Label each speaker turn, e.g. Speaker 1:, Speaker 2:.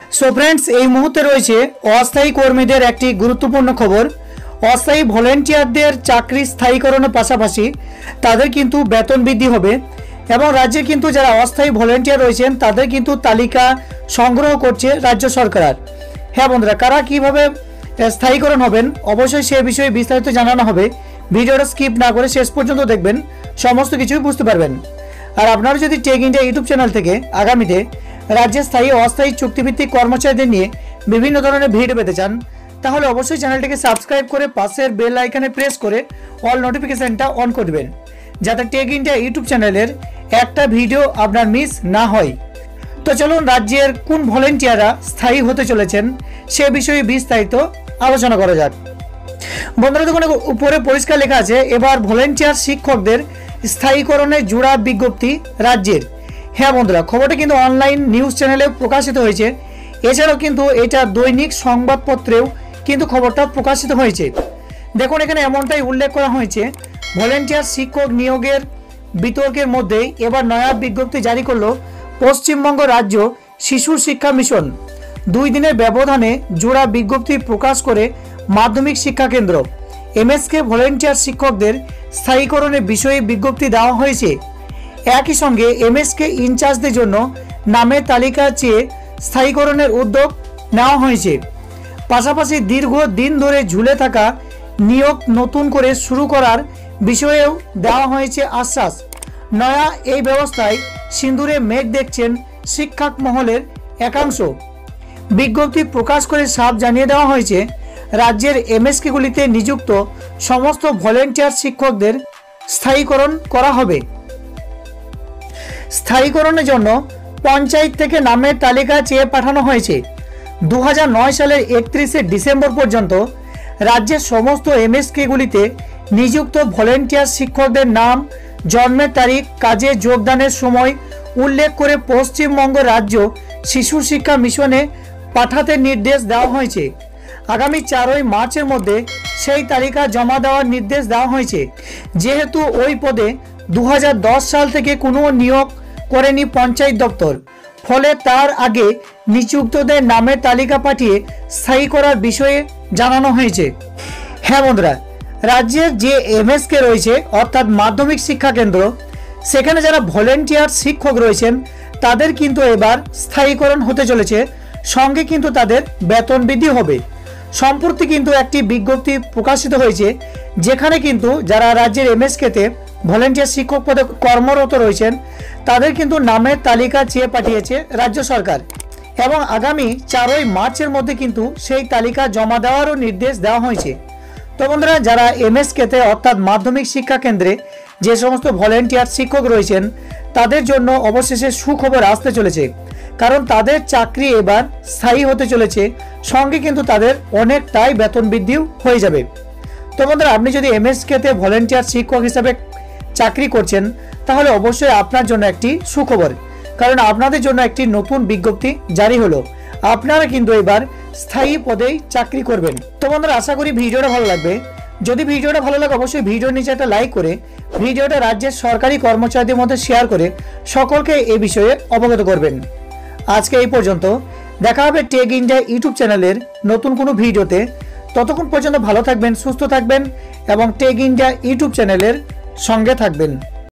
Speaker 1: So friends এই মুহূর্তে রয়েছে অস্থায়ী কর্মীদের একটি গুরুত্বপূর্ণ খবর। অস্থায়ী ভলেন্টিয়ারদের চাকরি স্থায়ীকরণের পাশাপাশি তাদের কিন্তু বেতন বৃদ্ধি হবে এবং রাজ্যে কিন্তু যারা অস্থায়ী ভলেন্টিয়ার রয়েছেন, তাদের কিন্তু তালিকা সংগ্রহ করছে রাজ্য সরকার। হ্যাঁ বন্ধুরা, কারা কীভাবে স্থায়ীকরণ হবেন, অবশ্যই সে বিষয়ে বিস্তারিত জানানো হবে। ভিডিওটা স্কিপ না করে শেষ পর্যন্ত দেখবেন, সমস্ত কিছুই বুঝতে পারবেন। আর আপনারা যদি টেক ইন্ডিয়া ইউটিউব চ্যানেল থেকে আগামীতে রাজ্যের স্থায়ী অস্থায়ী চুক্তিভিত্তিক কর্মচারীদের নিয়ে বিভিন্ন ধরনের ভিডিও পেতে চান, তাহলে অবশ্যই চ্যানেলটিকে সাবস্ক্রাইব করে পাশের বেল আইকনে প্রেস করে অল নোটিফিকেশানটা অন করে দেবেন, যাতে টেক ইন্ডিয়া ইউটিউব চ্যানেলের একটা ভিডিও আপনার মিস না হয়। তো চলুন রাজ্যের কোন ভলেন্টিয়াররা স্থায়ী হতে চলেছেন সে বিষয়ে বিস্তারিত আলোচনা করা যাক। বন্ধুরা, দেখুন উপরে পরিষ্কার লেখা আছে, এবার ভলেন্টিয়ার শিক্ষকদের স্থায়ীকরণের জোড়া বিজ্ঞপ্তি রাজ্যের। হ্যাঁ বন্ধুরা, খবরটা কিন্তু অনলাইন নিউজ চ্যানেলে প্রকাশিত হয়েছে। এছাড়াও কিন্তু এটা দৈনিক সংবাদপত্রেও কিন্তু খবরটা প্রকাশিত হয়েছে। দেখুন, এখানে এমনটাই উল্লেখ করা হয়েছে ভলেন্টিয়ার শিক্ষক নিয়োগের বিতর্কের মধ্যেই এবার নয়া বিজ্ঞপ্তি জারি করল পশ্চিমবঙ্গ রাজ্য শিশু শিক্ষা মিশন। দুই দিনের ব্যবধানে জোড়া বিজ্ঞপ্তি প্রকাশ করে মাধ্যমিক শিক্ষা কেন্দ্র। এমএসকে ভলেন্টিয়ার শিক্ষকদের স্থায়ীকরণের বিষয়ে বিজ্ঞপ্তি দেওয়া হয়েছে। একই সঙ্গে এমএসকে ইনচার্জদের জন্য নামের তালিকা চেয়ে স্থায়ীকরণের উদ্যোগ নেওয়া হয়েছে। পাশাপাশি দীর্ঘ দিন ধরে ঝুলে থাকা নিয়োগ নতুন করে শুরু করার বিষয়েও দেওয়া হয়েছে আশ্বাস। নয়া এই ব্যবস্থায় সিন্দুরে মেঘ দেখছেন শিক্ষক মহলের একাংশ। বিজ্ঞপ্তি প্রকাশ করে সাপ জানিয়ে দেওয়া হয়েছে, রাজ্যের এমএসকেগুলিতে নিযুক্ত সমস্ত ভলেন্টিয়ার শিক্ষকদের স্থায়ীকরণ করা হবে। স্থায়ীকরণের জন্য পঞ্চায়েত থেকে নামের তালিকা চেয়ে পাঠানো হয়েছে। দু হাজার নয় সালের একত্রিশে ডিসেম্বর পর্যন্ত রাজ্যের সমস্ত এমএসকেগুলিতে নিযুক্ত ভলেন্টিয়ার শিক্ষকদের নাম, জন্মের তারিখ, কাজে যোগদানের সময় উল্লেখ করে পশ্চিমবঙ্গ রাজ্য শিশু শিক্ষা মিশনে পাঠাতে নির্দেশ দেওয়া হয়েছে। আগামী চারই মার্চের মধ্যে সেই তালিকা জমা দেওয়ার নির্দেশ দেওয়া হয়েছে। যেহেতু ওই পদে দু হাজার দশ সাল থেকে কোনো নিয়োগ করেনি পঞ্চায়েত দপ্তর। ফলে তার আগে নিযুক্তদের নামের তালিকা পাঠিয়ে স্থায়ী করার বিষয়ে জানানো হয়েছে। হ্যাঁ বন্ধুরা, রাজ্যের যে এমএসকে রয়েছে, অর্থাৎ মাধ্যমিক শিক্ষা কেন্দ্র, সেখানে যারা ভলেন্টিয়ার শিক্ষক রয়েছেন, তাদের কিন্তু এবার স্থায়ীকরণ হতে চলেছে। সঙ্গে কিন্তু তাদের বেতন বৃদ্ধি হবে। সম্প্রতি কিন্তু একটি বিজ্ঞপ্তি প্রকাশিত হয়েছে, যেখানে কিন্তু যারা রাজ্যের এমএসকেতে ভলেন্টিয়ার শিক্ষক পদে কর্মরত রয়েছেন তাদের কিন্তু নামের তালিকা চেয়ে পাঠিয়েছে রাজ্য সরকার। এবং আগামী চারই মার্চের মধ্যে কিন্তু সেই তালিকা জমা দেওয়ারও নির্দেশ দেওয়া হয়েছে। তো বন্ধুরা, যারা এমএসকেতে অর্থাৎ মাধ্যমিক শিক্ষা কেন্দ্রে যে সমস্ত ভলেন্টিয়ার শিক্ষক রয়েছেন, তাদের জন্য অবশেষে সুখবর আসতে চলেছে। কারণ তাদের চাকরি এবার স্থায়ী হতে চলেছে, সঙ্গে কিন্তু তাদের অনেকটাই বেতন বৃদ্ধিও হয়ে যাবে। তো বন্ধুরা, আপনি যদি এমএসকেতে ভলেন্টিয়ার শিক্ষক হিসাবে চাকরি করছেন, তাহলে অবশ্যই আপনার জন্য একটি সুখবর। কারণ আপনাদের জন্য একটি নতুন বিজ্ঞপ্তি জারি হলো। আপনারা কিন্তু এবার স্থায়ী পদেই চাকরি করবেন। তো বন্ধুরা, আশা করি ভিডিওটা ভালো লাগবে। যদি ভিডিওটা ভালো লাগে, অবশ্যই ভিডিওর নিচে একটা লাইক করে, ভিডিওটা রাজ্যের সরকারি কর্মচারীদের মধ্যে শেয়ার করে সকলকে এই বিষয়ে অবগত করবেন। আজকে এই পর্যন্ত। দেখা হবে টেক ইন্ডিয়া ইউটিউব চ্যানেলের নতুন কোনো ভিডিওতে। ততক্ষণ পর্যন্ত ভালো থাকবেন, সুস্থ থাকবেন এবং টেক ইন্ডিয়া ইউটিউব চ্যানেলের সঙ্গে থাকবেন।